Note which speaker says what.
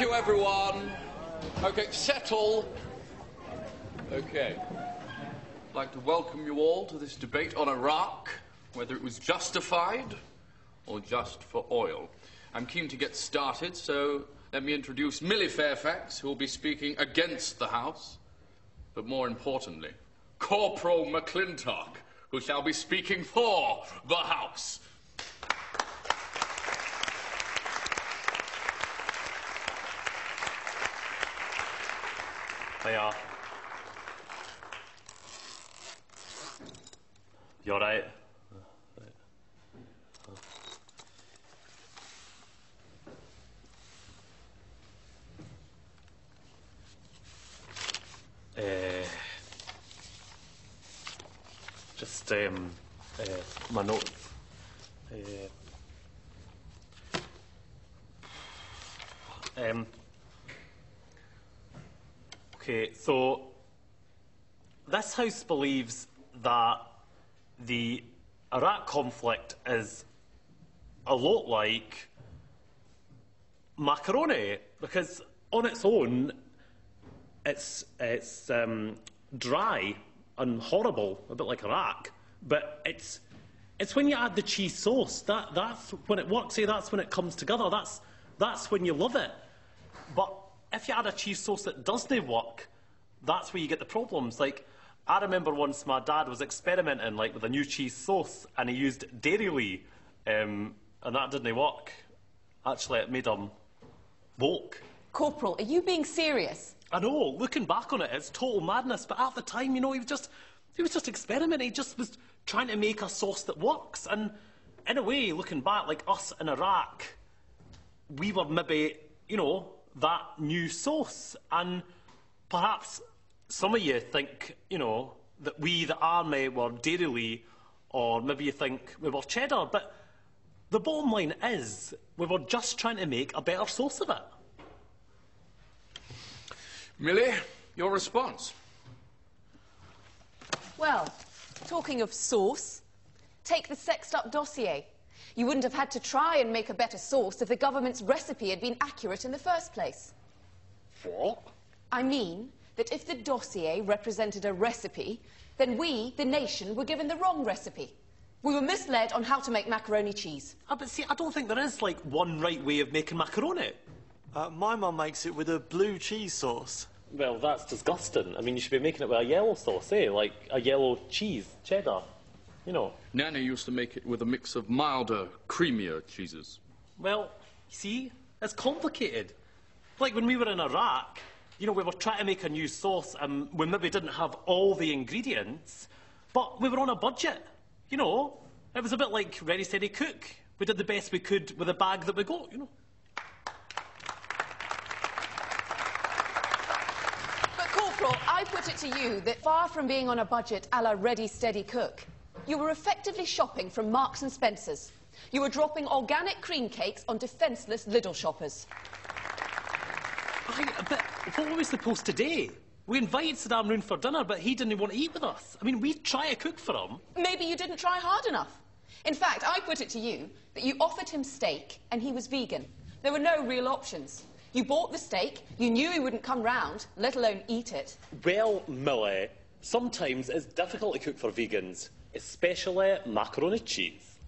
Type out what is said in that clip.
Speaker 1: Thank you, everyone. Okay, settle. Okay. I'd like to welcome you all to this debate on Iraq, whether it was justified or just for oil. I'm keen to get started, so let me introduce Millie Fairfax, who will be speaking against the House, but more importantly, Corporal McLintoch, who shall be speaking for the House.
Speaker 2: They are. You alright? Uh, just um, uh, my notes. Uh, um, okay, so this House believes that the Iraq conflict is a lot like macaroni because on its own it's it's um, dry and horrible, a bit like Iraq. But it's it's when you add the cheese sauce that that's when it works. See, that's when it comes together. That's that's when you love it. But if you add a cheese sauce that doesn't work, that's where you get the problems. Like I remember once my dad was experimenting like with a new cheese sauce, and he used Dairy um, and that didn't work. Actually, it made him woke.
Speaker 3: Corporal, are you being serious?
Speaker 2: I know, looking back on it, it's total madness. But at the time, you know, he was just, he was just experimenting. He just was trying to make a sauce that works. And in a way, looking back, like us in Iraq, we were maybe, you know, that new sauce. And perhaps some of you think, you know, that we, the army, were Dairy or maybe you think we were cheddar. But the bottom line is, we were just trying to make a better sauce of it.
Speaker 1: Millie, your response.
Speaker 3: Well, talking of sauce, take the sexed up dossier. You wouldn't have had to try and make a better sauce if the government's recipe had been accurate in the first place.
Speaker 2: What?
Speaker 3: I mean that if the dossier represented a recipe, then we, the nation, were given the wrong recipe. We were misled on how to make macaroni cheese.
Speaker 2: Ah, but see, I don't think there is, like, one right way of making macaroni.
Speaker 4: Uh, my mum makes it with a blue cheese sauce.
Speaker 2: Well, that's disgusting. I mean, you should be making it with a yellow sauce, eh? Like a yellow cheese, cheddar. You know.
Speaker 1: Nana used to make it with a mix of milder, creamier cheeses.
Speaker 2: Well, see, it's complicated. Like when we were in Iraq, you know, we were trying to make a new sauce and we maybe didn't have all the ingredients, but we were on a budget. You know, it was a bit like Ready, Steady, Cook. We did the best we could with the bag that we got, you know.
Speaker 3: But, Corporal, I put it to you that far from being on a budget a la Ready, Steady, Cook, you were effectively shopping from Marks and Spencer's. You were dropping organic cream cakes on defenceless Lidl shoppers.
Speaker 2: I, but what were we supposed to do? We invited Saddam round for dinner, but he didn't want to eat with us. I mean, we try to cook for him.
Speaker 3: Maybe you didn't try hard enough. In fact, I put it to you that you offered him steak and he was vegan. There were no real options. You bought the steak, you knew he wouldn't come round, let alone eat it.
Speaker 2: Well, Millie, sometimes it's difficult to cook for vegans, especially macaroni cheese.